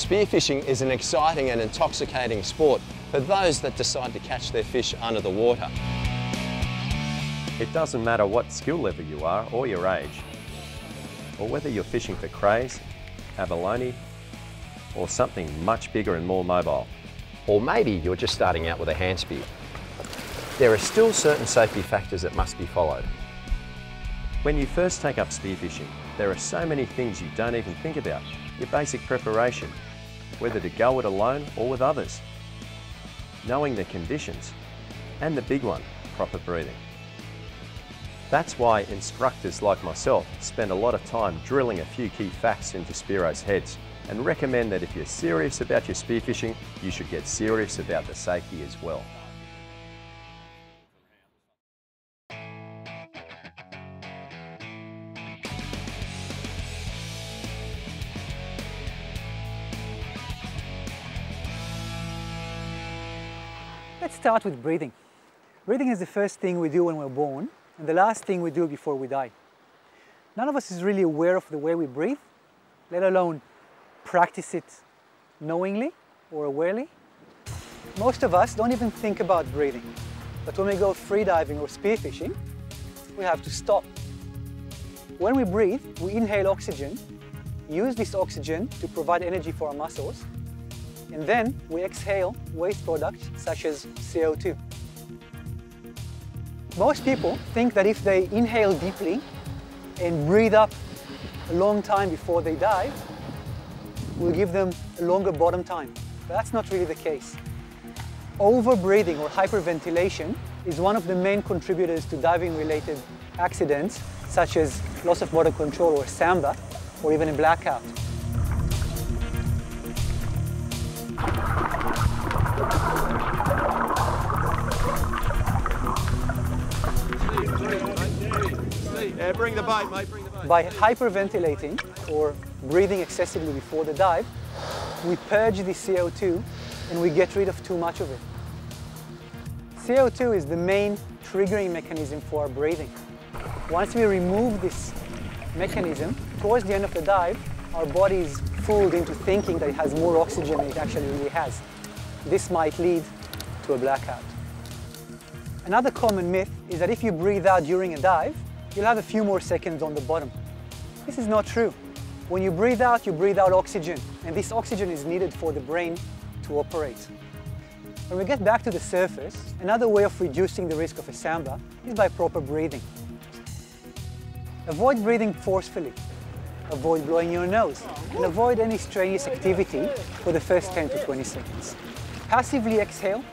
Spearfishing is an exciting and intoxicating sport for those that decide to catch their fish under the water. It doesn't matter what skill level you are or your age, or whether you're fishing for crays, abalone, or something much bigger and more mobile. Or maybe you're just starting out with a hand spear. There are still certain safety factors that must be followed. When you first take up spearfishing, there are so many things you don't even think about. Your basic preparation, whether to go it alone or with others. Knowing the conditions, and the big one, proper breathing. That's why instructors like myself spend a lot of time drilling a few key facts into Spearo's heads and recommend that if you're serious about your spearfishing, you should get serious about the safety as well. Start with breathing. Breathing is the first thing we do when we're born and the last thing we do before we die. None of us is really aware of the way we breathe, let alone practice it knowingly or awarely. Most of us don't even think about breathing. But when we go freediving or spearfishing, we have to stop. When we breathe, we inhale oxygen, use this oxygen to provide energy for our muscles, and then we exhale waste products such as CO2. Most people think that if they inhale deeply and breathe up a long time before they dive, will give them a longer bottom time. But that's not really the case. Over-breathing or hyperventilation is one of the main contributors to diving-related accidents, such as loss of motor control or SAMBA, or even a blackout. Yeah, bring the bite, mate, bring the bite. By hyperventilating or breathing excessively before the dive, we purge the CO2 and we get rid of too much of it. CO2 is the main triggering mechanism for our breathing. Once we remove this mechanism, towards the end of the dive, our body is fooled into thinking that it has more oxygen than it actually really has. This might lead to a blackout. Another common myth is that if you breathe out during a dive, you'll have a few more seconds on the bottom. This is not true. When you breathe out, you breathe out oxygen, and this oxygen is needed for the brain to operate. When we get back to the surface, another way of reducing the risk of a SAMBA is by proper breathing. Avoid breathing forcefully. Avoid blowing your nose, and avoid any strenuous activity for the first 10 to 20 seconds. Passively exhale,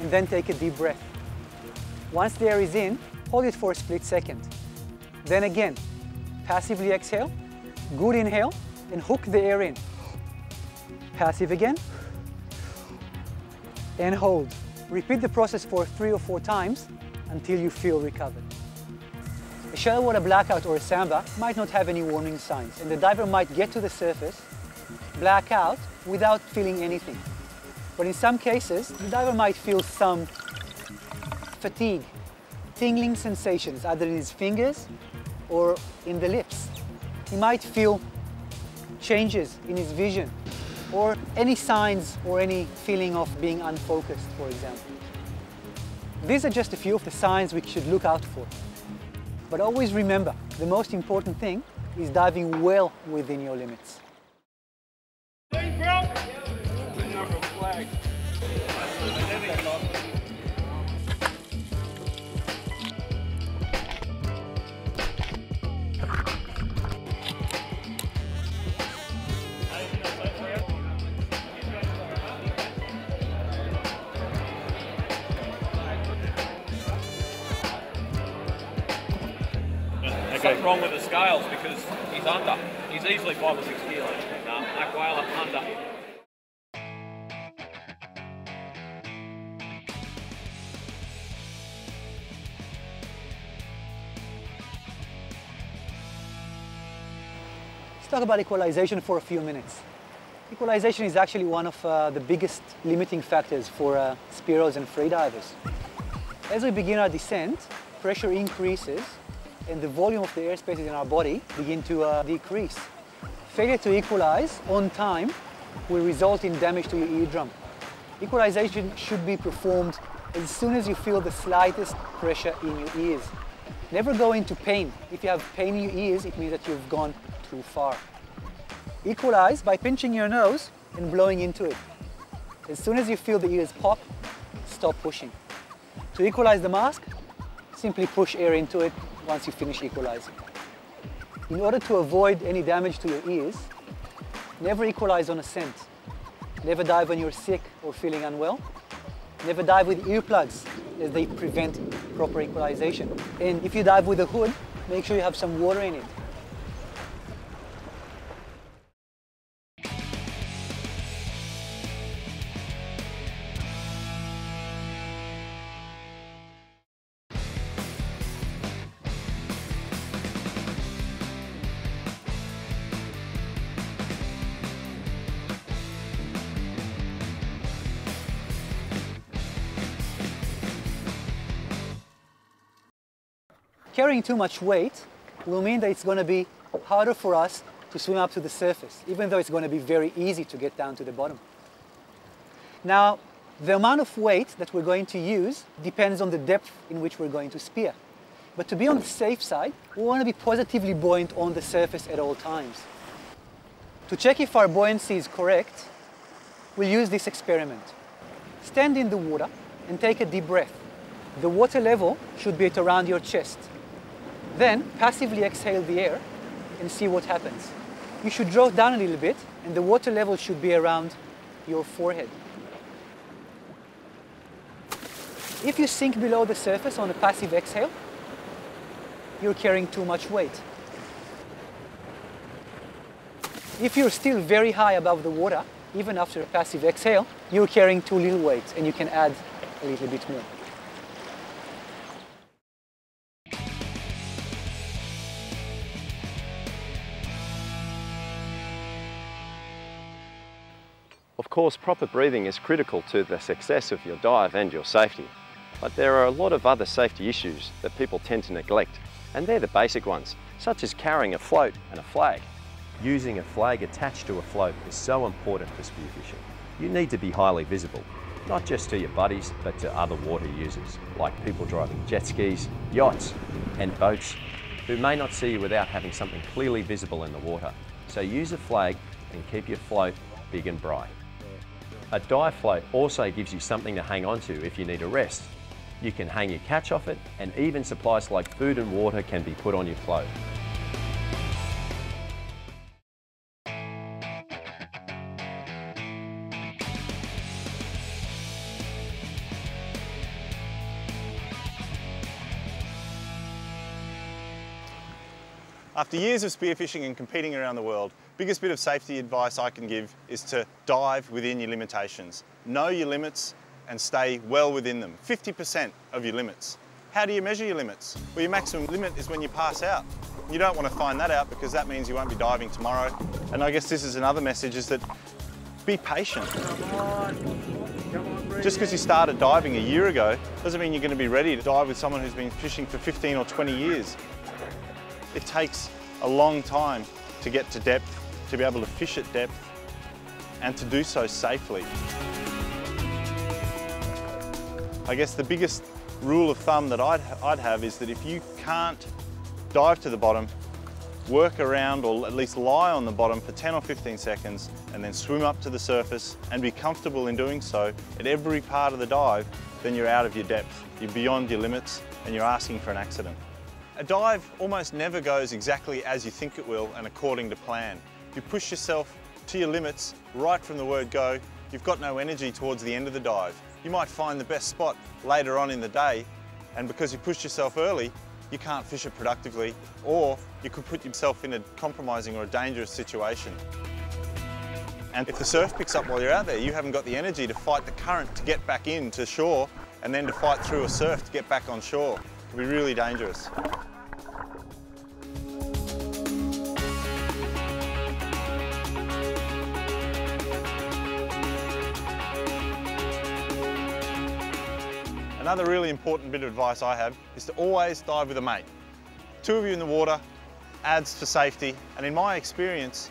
and then take a deep breath. Once the air is in, hold it for a split second. Then again, passively exhale, good inhale, and hook the air in. Passive again, and hold. Repeat the process for three or four times until you feel recovered. A shallow water blackout or a SAMBA might not have any warning signs, and the diver might get to the surface, black out, without feeling anything. But in some cases, the diver might feel some fatigue, tingling sensations, either in his fingers or in the lips. He might feel changes in his vision or any signs or any feeling of being unfocused, for example. These are just a few of the signs we should look out for. But always remember, the most important thing is diving well within your limits. There's something wrong with the scales because he's under. He's easily five or six kilos. That whaler under. Let's talk about equalization for a few minutes. Equalization is actually one of uh, the biggest limiting factors for uh, spearos and freedivers. As we begin our descent, pressure increases and the volume of the airspaces in our body begin to uh, decrease. Failure to equalize on time will result in damage to your eardrum. Equalization should be performed as soon as you feel the slightest pressure in your ears. Never go into pain. If you have pain in your ears, it means that you've gone too far. Equalize by pinching your nose and blowing into it. As soon as you feel the ears pop, stop pushing. To equalize the mask, simply push air into it once you finish equalizing. In order to avoid any damage to your ears, never equalize on ascent. Never dive when you're sick or feeling unwell. Never dive with earplugs as they prevent proper equalization. And if you dive with a hood, make sure you have some water in it. Carrying too much weight will mean that it's going to be harder for us to swim up to the surface, even though it's going to be very easy to get down to the bottom. Now, the amount of weight that we're going to use depends on the depth in which we're going to spear. But to be on the safe side, we want to be positively buoyant on the surface at all times. To check if our buoyancy is correct, we'll use this experiment. Stand in the water and take a deep breath. The water level should be at around your chest. Then passively exhale the air and see what happens. You should draw down a little bit and the water level should be around your forehead. If you sink below the surface on a passive exhale, you're carrying too much weight. If you're still very high above the water, even after a passive exhale, you're carrying too little weight and you can add a little bit more. Of course, proper breathing is critical to the success of your dive and your safety. But there are a lot of other safety issues that people tend to neglect, and they're the basic ones, such as carrying a float and a flag. Using a flag attached to a float is so important for spearfishing. You need to be highly visible, not just to your buddies, but to other water users, like people driving jet skis, yachts, and boats, who may not see you without having something clearly visible in the water. So use a flag and keep your float big and bright. A dive float also gives you something to hang on to if you need a rest. You can hang your catch off it and even supplies like food and water can be put on your float. After years of spearfishing and competing around the world, biggest bit of safety advice I can give is to dive within your limitations. Know your limits and stay well within them. 50% of your limits. How do you measure your limits? Well, your maximum limit is when you pass out. You don't want to find that out because that means you won't be diving tomorrow. And I guess this is another message is that be patient. Just because you started diving a year ago doesn't mean you're going to be ready to dive with someone who's been fishing for 15 or 20 years. It takes a long time to get to depth, to be able to fish at depth, and to do so safely. I guess the biggest rule of thumb that I'd, I'd have is that if you can't dive to the bottom, work around or at least lie on the bottom for 10 or 15 seconds and then swim up to the surface and be comfortable in doing so at every part of the dive, then you're out of your depth. You're beyond your limits and you're asking for an accident. A dive almost never goes exactly as you think it will and according to plan. You push yourself to your limits right from the word go, you've got no energy towards the end of the dive. You might find the best spot later on in the day and because you pushed yourself early, you can't fish it productively or you could put yourself in a compromising or a dangerous situation. And if the surf picks up while you're out there, you haven't got the energy to fight the current to get back in to shore and then to fight through a surf to get back on shore. It can be really dangerous. Another really important bit of advice I have is to always dive with a mate. Two of you in the water adds to safety, and in my experience,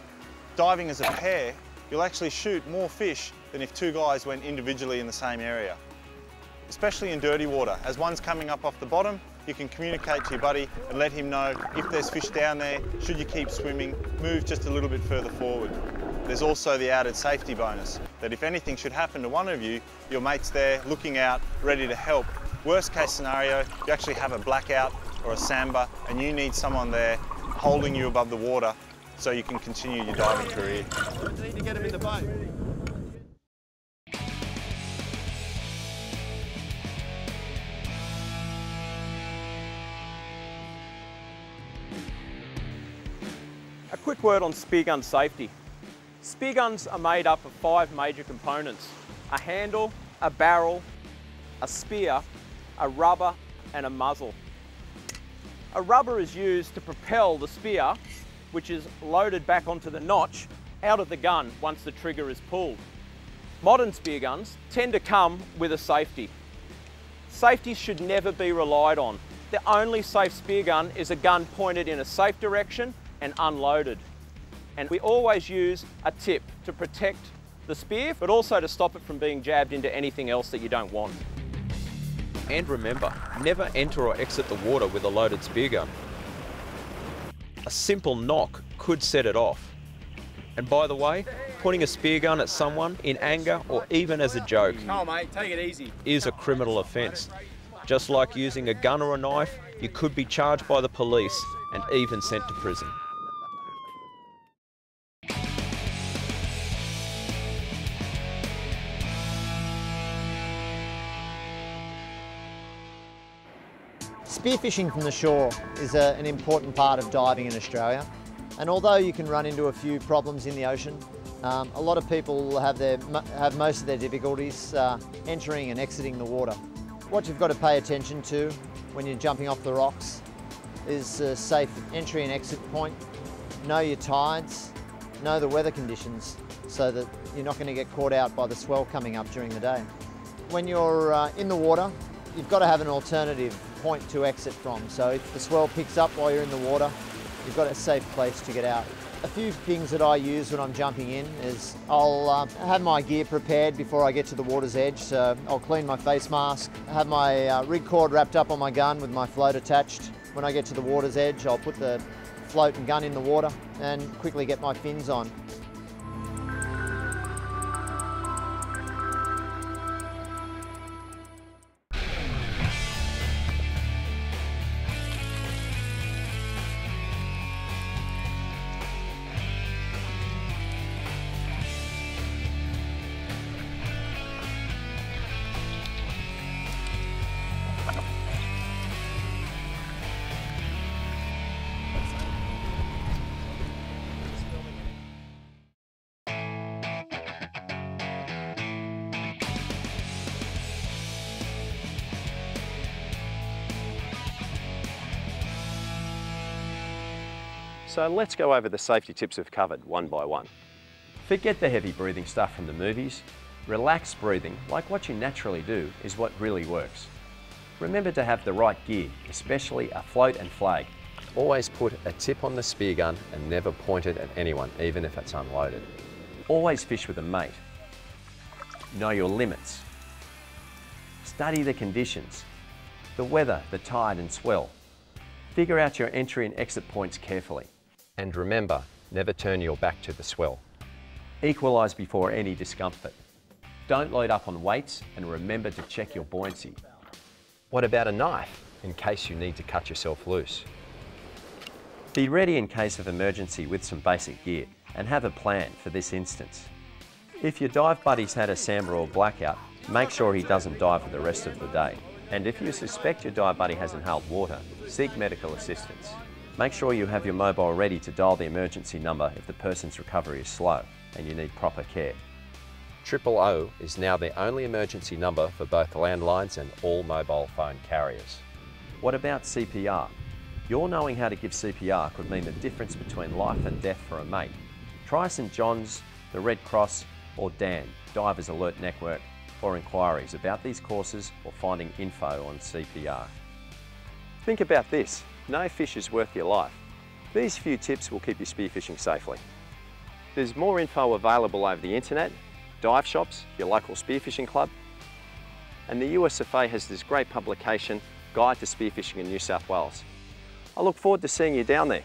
diving as a pair you'll actually shoot more fish than if two guys went individually in the same area. Especially in dirty water. As one's coming up off the bottom, you can communicate to your buddy and let him know if there's fish down there, should you keep swimming, move just a little bit further forward. There's also the added safety bonus that if anything should happen to one of you, your mate's there looking out, ready to help. Worst case scenario, you actually have a blackout or a samba and you need someone there holding you above the water so you can continue your diving career. Need to get in the boat. A quick word on spear gun safety. Spear guns are made up of five major components. A handle, a barrel, a spear, a rubber and a muzzle. A rubber is used to propel the spear, which is loaded back onto the notch, out of the gun once the trigger is pulled. Modern spear guns tend to come with a safety. Safety should never be relied on. The only safe spear gun is a gun pointed in a safe direction and unloaded. And we always use a tip to protect the spear, but also to stop it from being jabbed into anything else that you don't want. And remember, never enter or exit the water with a loaded spear gun. A simple knock could set it off. And by the way, pointing a spear gun at someone in anger or even as a joke Come on mate, take it easy. is a criminal offence. Just like using a gun or a knife, you could be charged by the police and even sent to prison. Spearfishing from the shore is a, an important part of diving in Australia. And although you can run into a few problems in the ocean, um, a lot of people have, their, have most of their difficulties uh, entering and exiting the water. What you've got to pay attention to when you're jumping off the rocks is a safe entry and exit point. Know your tides, know the weather conditions so that you're not going to get caught out by the swell coming up during the day. When you're uh, in the water, you've got to have an alternative point to exit from. So if the swell picks up while you're in the water, you've got a safe place to get out. A few things that I use when I'm jumping in is I'll um, have my gear prepared before I get to the water's edge. So I'll clean my face mask, have my uh, rig cord wrapped up on my gun with my float attached. When I get to the water's edge, I'll put the float and gun in the water and quickly get my fins on. So let's go over the safety tips we've covered one by one. Forget the heavy breathing stuff from the movies. Relaxed breathing, like what you naturally do, is what really works. Remember to have the right gear, especially a float and flag. Always put a tip on the spear gun and never point it at anyone, even if it's unloaded. Always fish with a mate. Know your limits. Study the conditions, the weather, the tide and swell. Figure out your entry and exit points carefully. And remember, never turn your back to the swell. Equalise before any discomfort. Don't load up on weights and remember to check your buoyancy. What about a knife, in case you need to cut yourself loose? Be ready in case of emergency with some basic gear and have a plan for this instance. If your dive buddy's had a samba or blackout, make sure he doesn't dive for the rest of the day. And if you suspect your dive buddy has inhaled water, seek medical assistance. Make sure you have your mobile ready to dial the emergency number if the person's recovery is slow and you need proper care. Triple O is now the only emergency number for both landlines and all mobile phone carriers. What about CPR? Your knowing how to give CPR could mean the difference between life and death for a mate. Try St John's, the Red Cross or DAN, Divers Alert Network, for inquiries about these courses or finding info on CPR. Think about this, no fish is worth your life. These few tips will keep you spearfishing safely. There's more info available over the internet, dive shops, your local spearfishing club, and the USFA has this great publication, Guide to Spearfishing in New South Wales. I look forward to seeing you down there.